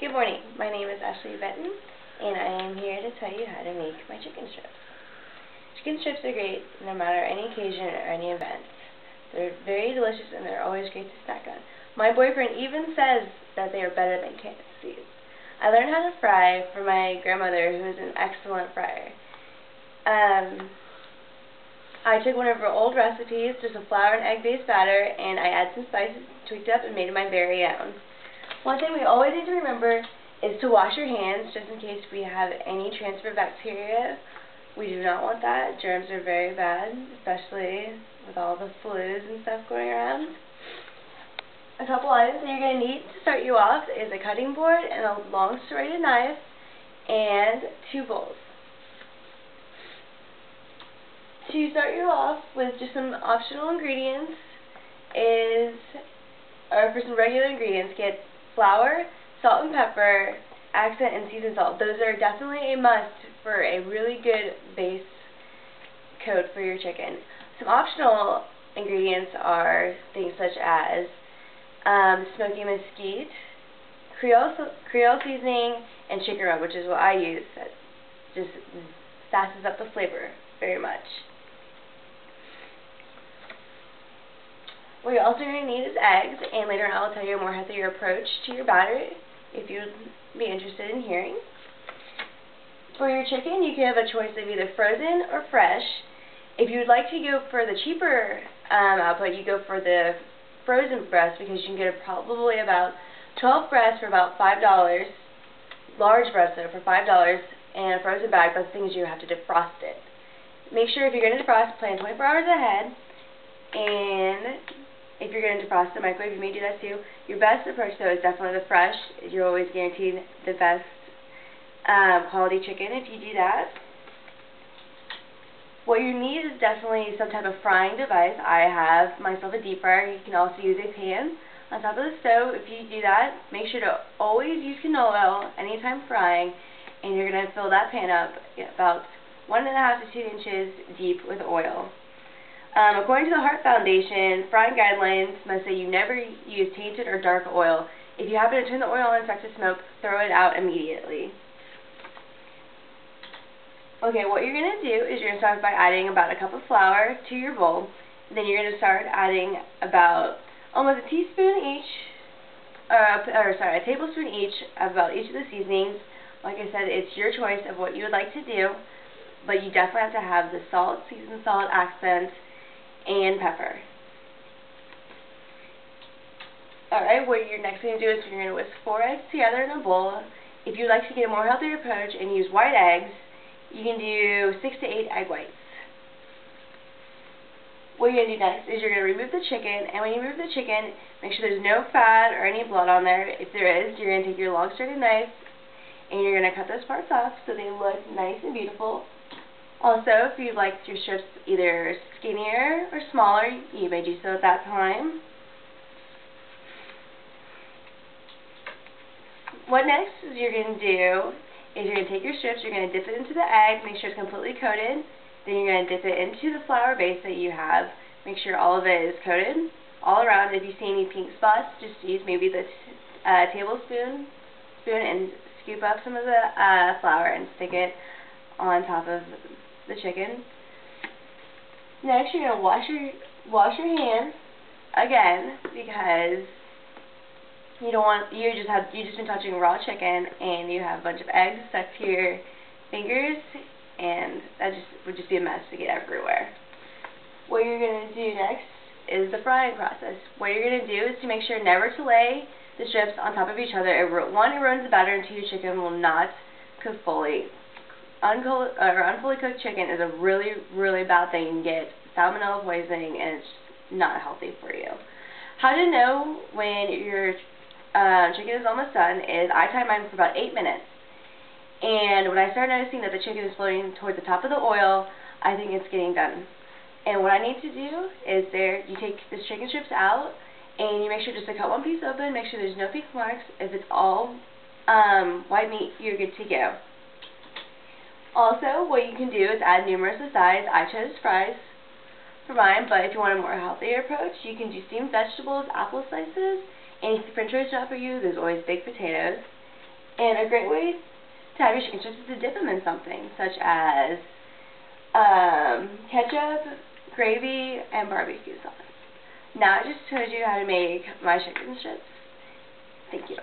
Good morning. My name is Ashley Benton, and I am here to tell you how to make my chicken strips. Chicken strips are great no matter any occasion or any event. They're very delicious and they're always great to snack on. My boyfriend even says that they are better than KFC's. I learned how to fry from my grandmother, who is an excellent fryer. Um, I took one of her old recipes, just a flour and egg-based batter, and I added some spices, tweaked it up, and made my very own. One thing we always need to remember is to wash your hands just in case we have any transfer bacteria. We do not want that. Germs are very bad, especially with all the flus and stuff going around. A couple items that you're going to need to start you off is a cutting board and a long serrated knife and two bowls. To start you off with just some optional ingredients is, or for some regular ingredients, get flour, salt and pepper, accent, and seasoned salt. Those are definitely a must for a really good base coat for your chicken. Some optional ingredients are things such as um, smoky mesquite, Creole, Creole seasoning, and chicken rub, which is what I use. That just sasses up the flavor very much. What you're also going to need is eggs, and later on I will tell you a more healthier approach to your batter if you would be interested in hearing. For your chicken, you can have a choice of either frozen or fresh. If you would like to go for the cheaper um, output, you go for the frozen breast because you can get probably about 12 breasts for about $5, large breasts though for $5, and a frozen bag, but the thing is you have to defrost it. Make sure if you're going to defrost, plan 24 hours ahead, and if you're going to defrost the microwave, you may do that too. Your best approach, though, is definitely the fresh. You're always guaranteed the best um, quality chicken if you do that. What you need is definitely some type of frying device. I have myself a deep fryer. You can also use a pan on top of the stove. If you do that, make sure to always use canola oil anytime frying, and you're going to fill that pan up about one and a half to two inches deep with oil. Um, according to the Heart Foundation, frying guidelines must say you never use tainted or dark oil. If you happen to turn the oil on and to smoke, throw it out immediately. Okay, what you're going to do is you're going to start by adding about a cup of flour to your bowl. Then you're going to start adding about almost a teaspoon each, or, or sorry, a tablespoon each of about each of the seasonings. Like I said, it's your choice of what you would like to do, but you definitely have to have the salt, seasoned salt accent, and pepper. Alright, what you're next going to do is you're going to whisk four eggs together in a bowl. If you'd like to get a more healthier approach and use white eggs, you can do six to eight egg whites. What you're going to do next is you're going to remove the chicken, and when you remove the chicken, make sure there's no fat or any blood on there. If there is, you're going to take your long straight knife, and you're going to cut those parts off so they look nice and beautiful. Also, if you'd like your strips either skinnier or smaller, you may do so at that time. What next is you're going to do is you're going to take your strips, you're going to dip it into the egg, make sure it's completely coated. Then you're going to dip it into the flour base that you have. Make sure all of it is coated all around. If you see any pink spots, just use maybe the uh, tablespoon spoon and scoop up some of the uh, flour and stick it on top of the chicken. Next, you're gonna wash your wash your hands again because you don't want you just have you just been touching raw chicken and you have a bunch of eggs stuck to your fingers and that just would just be a mess to get everywhere. What you're gonna do next is the frying process. What you're gonna do is to make sure never to lay the strips on top of each other. It, one, it ruins the batter, and two, your chicken will not cook fully uncooked or unfully cooked chicken is a really, really bad thing. You can get salmonella poisoning, and it's not healthy for you. How to know when your uh, chicken is almost done is I time mine for about 8 minutes. And when I start noticing that the chicken is floating towards the top of the oil, I think it's getting done. And what I need to do is there, you take the chicken strips out, and you make sure just to cut one piece open, make sure there's no pink marks. If it's all um, white meat, you're good to go. Also, what you can do is add numerous sides. I chose fries for mine, but if you want a more healthier approach, you can do steamed vegetables, apple slices, and if the french fries not for you, there's always baked potatoes. And a great way to have your chicken strips is to dip them in something, such as um, ketchup, gravy, and barbecue sauce. Now I just showed you how to make my chicken strips. Thank you.